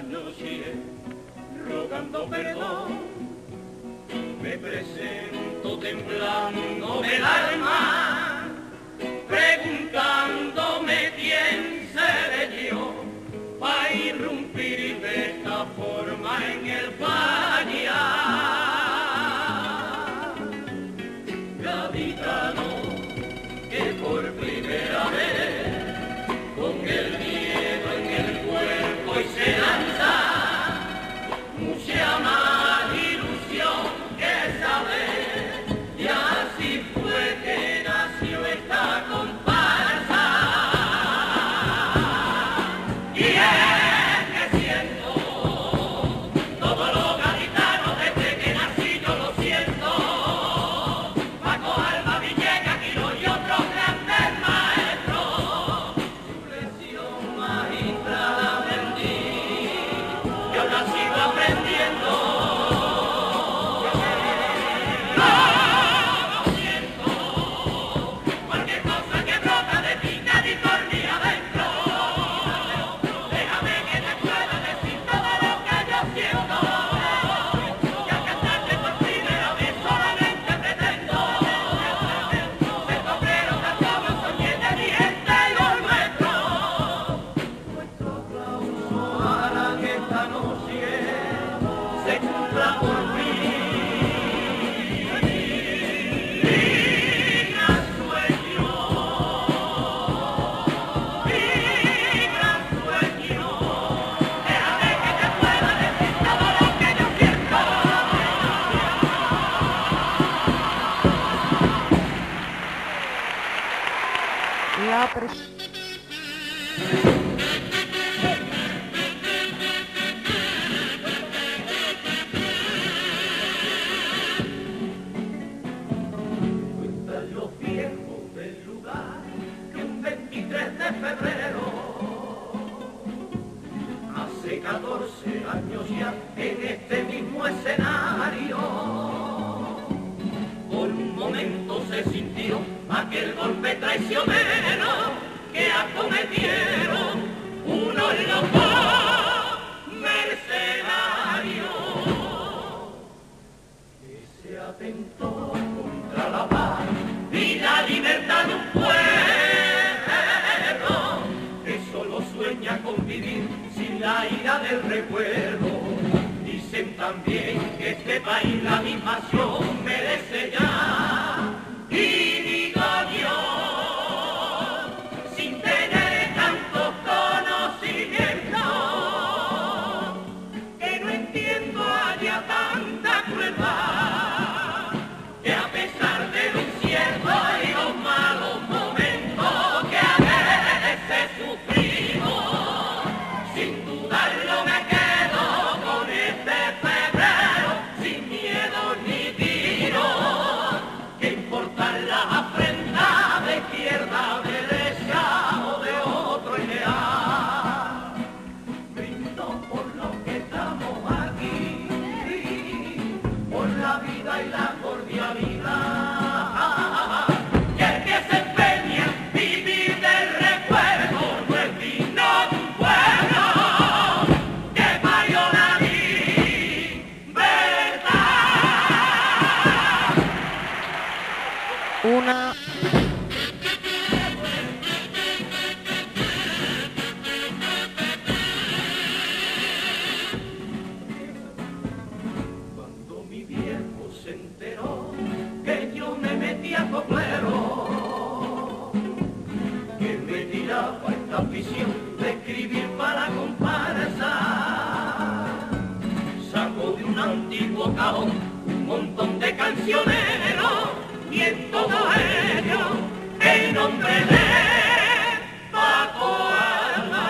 años iré rogando perdón. Me presento temblando del alma, preguntándome quién seré yo para irrumpir de esta forma en el país. Yeah. Apre. Cuentan los viejos del lugar que un 23 de febrero, hace 14 años ya, en este mismo escenario, por un momento se sintió aquel golpe traicionero que acometieron unos locos mercenarios. Y se atentó contra la paz y la libertad de un pueblo que solo sueña con vivir sin la ira del recuerdo. Dicen también que este país la misma. antiguo caón, un montón de cancioneros y en todo ello el nombre de Paco Alba.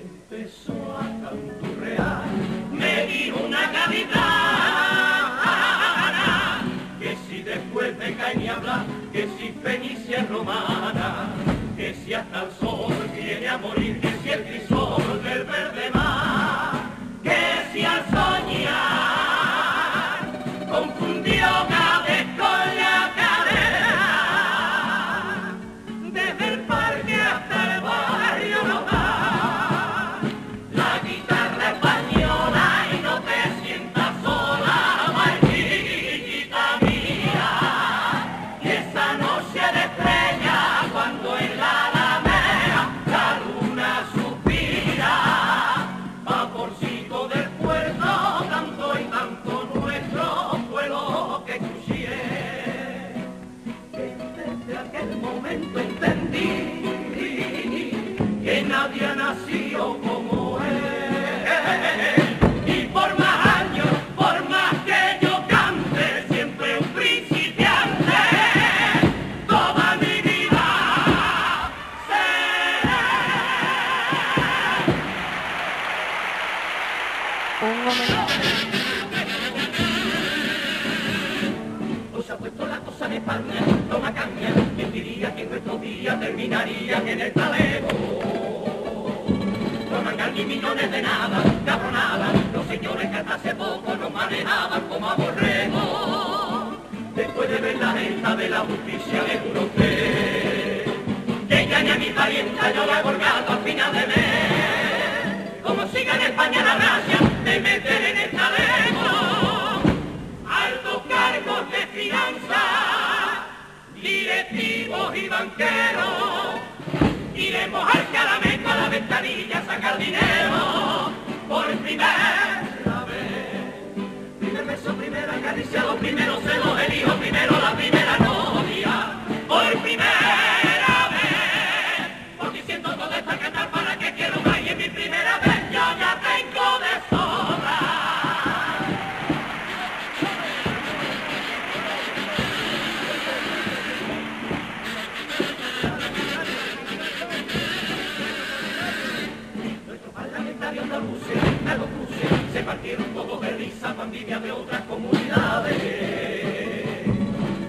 Empezó a canturrear, me dio una gaditana, que si después de Caña habla, que si Fenicia es romana, que si hasta el sol viene a morir, que si el puesto la cosa en España, no va a cambiar. ¿Quién diría que nuestros días terminarían en el talego? No mangan ni millones de nada, cabronada, los señores que hasta hace poco nos manejaban como aborrego. Después de ver la gente de la justicia, le juro usted que ya ni a mi parienta yo la he colgado al final de mes. Como siga en España la gracia de meter en directivos y banqueros. Iremos al caramelo a la ventanilla a sacar dinero por primera vez. Primer beso, primera caricia, los primeros celos, el hijo primero, la primera envidia de otras comunidades.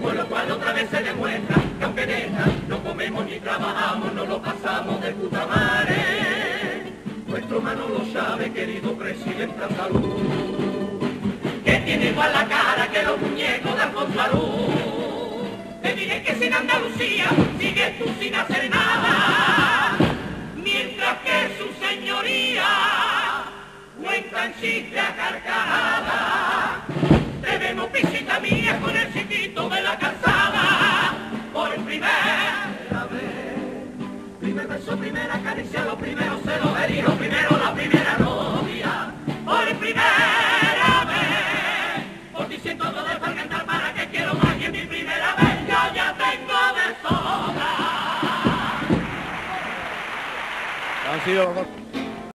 Por lo cual otra vez se demuestra que aunque en esta no comemos ni trabajamos, no lo pasamos de puta madre. Nuestro Manolo Chávez, querido presidente andaluz, que tiene igual la cara que los muñecos de Alfonso. Te diré que sin Andalucía sigues tú sin hacer nada mientras que su señoría cuentan chistes a beso, primera caricia, los primeros celos, el hijo primero, la primera novia. Por primera vez, por ti siento todo de cantar para que quiero más en mi primera vez yo ya tengo de sobra.